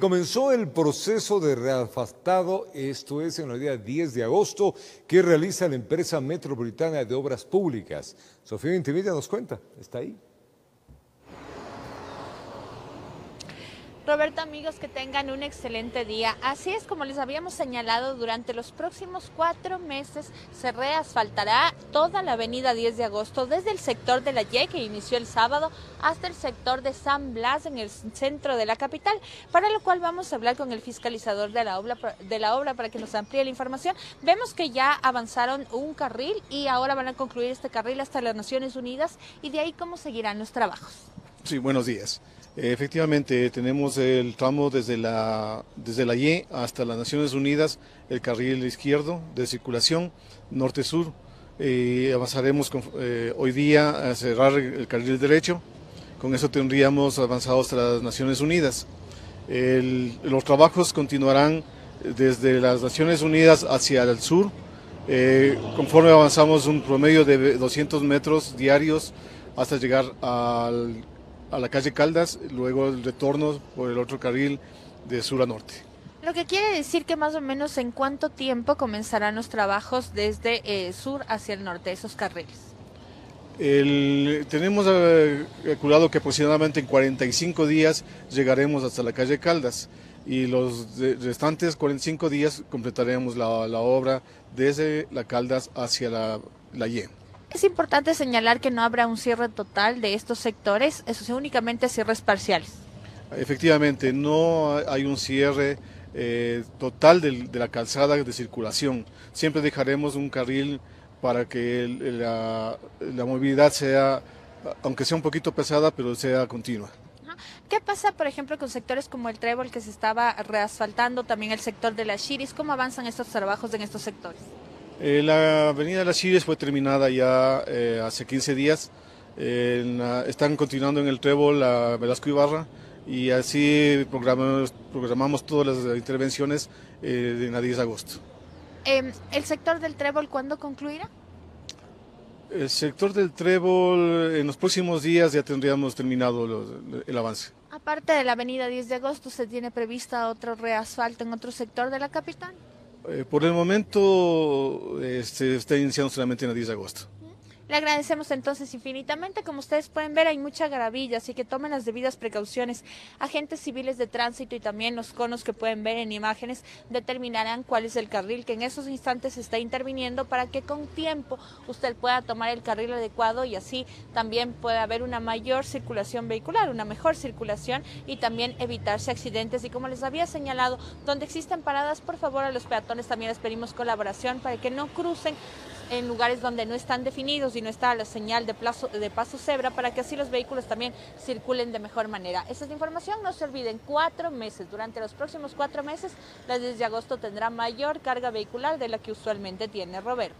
Comenzó el proceso de reasfaltado, esto es en el día 10 de agosto, que realiza la empresa metropolitana de obras públicas. Sofía Intimida nos cuenta, está ahí. Roberto, amigos, que tengan un excelente día. Así es como les habíamos señalado, durante los próximos cuatro meses se reasfaltará toda la avenida 10 de agosto, desde el sector de la Y, que inició el sábado, hasta el sector de San Blas, en el centro de la capital, para lo cual vamos a hablar con el fiscalizador de la obra, de la obra para que nos amplíe la información. Vemos que ya avanzaron un carril y ahora van a concluir este carril hasta las Naciones Unidas y de ahí cómo seguirán los trabajos. Sí, buenos días. Efectivamente, tenemos el tramo desde la, desde la Y hasta las Naciones Unidas, el carril izquierdo de circulación norte-sur. Eh, avanzaremos eh, hoy día a cerrar el carril derecho. Con eso tendríamos avanzado hasta las Naciones Unidas. los trabajos continuarán desde las Naciones Unidas hacia el sur. Eh, conforme avanzamos un promedio de 200 metros diarios hasta llegar al a la calle Caldas, luego el retorno por el otro carril de sur a norte. Lo que quiere decir que más o menos en cuánto tiempo comenzarán los trabajos desde eh, sur hacia el norte, esos carriles. tenemos eh, calculado que aproximadamente en 45 días llegaremos hasta la calle Caldas y los restantes 45 días completaremos la, obra desde la Caldas hacia la, la es importante señalar que no habrá un cierre total de estos sectores, eso sí, únicamente cierres parciales. Efectivamente, no hay un cierre eh, total de, la calzada de circulación. Siempre dejaremos un carril para que la, movilidad sea, aunque sea un poquito pesada, pero sea continua. ¿Qué pasa, por ejemplo, con sectores como el Trébol que se estaba reasfaltando, también el sector de las Chiris? ¿Cómo avanzan estos trabajos en estos sectores? Eh, la Avenida de las Chires fue terminada ya eh, hace 15 días. están continuando en el Trébol la Velasco Ibarra y así programamos, programamos todas las intervenciones eh, en el 10 de agosto. Em, ¿El sector del Trébol cuándo concluirá? El sector del Trébol en los próximos días ya tendríamos terminado el avance. Aparte de la avenida 10 de agosto, ¿se tiene prevista otro reasfalto en otro sector de la capital? Eh, por el momento se este, está iniciando solamente en el 10 de agosto. Le agradecemos entonces infinitamente. Como ustedes pueden ver, hay mucha gravilla, así que tomen las debidas precauciones. Agentes civiles de tránsito y también los conos que pueden ver en imágenes determinarán cuál es el carril que en esos instantes está interviniendo para que con tiempo usted pueda tomar el carril adecuado y así también pueda haber una mayor circulación vehicular, una mejor circulación y también evitarse accidentes. Y como les había señalado, donde existen paradas, por favor a los peatones también les pedimos colaboración para que no crucen en lugares donde no están definidos y no está la señal de, de paso cebra para que así los vehículos también circulen de mejor manera. Esa es la información, no se olviden, cuatro meses, durante los próximos cuatro meses, la 10 de agosto tendrá mayor carga vehicular de la que usualmente tiene Roberto.